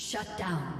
Shut down.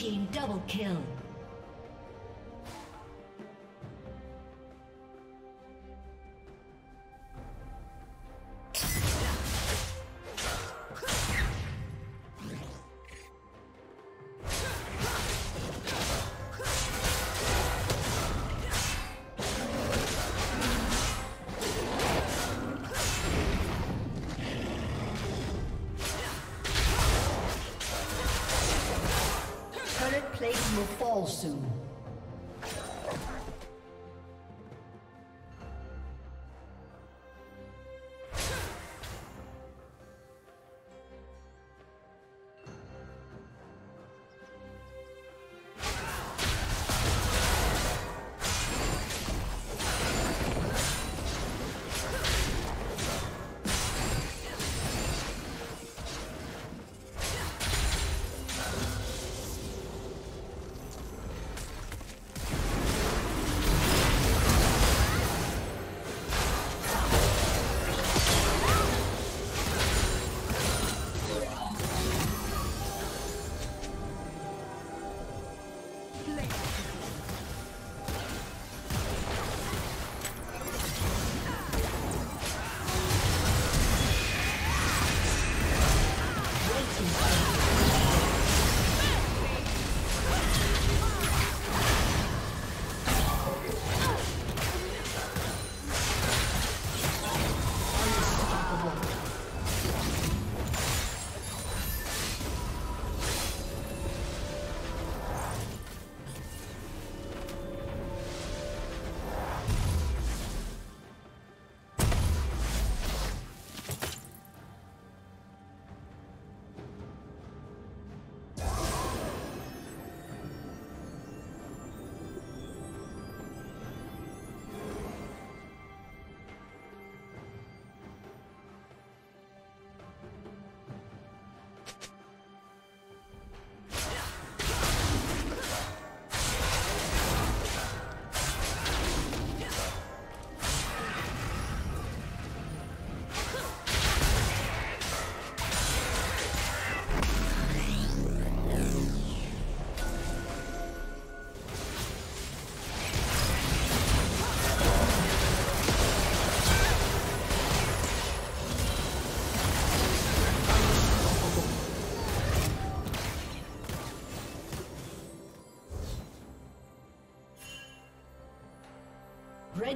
Team double kill. slain.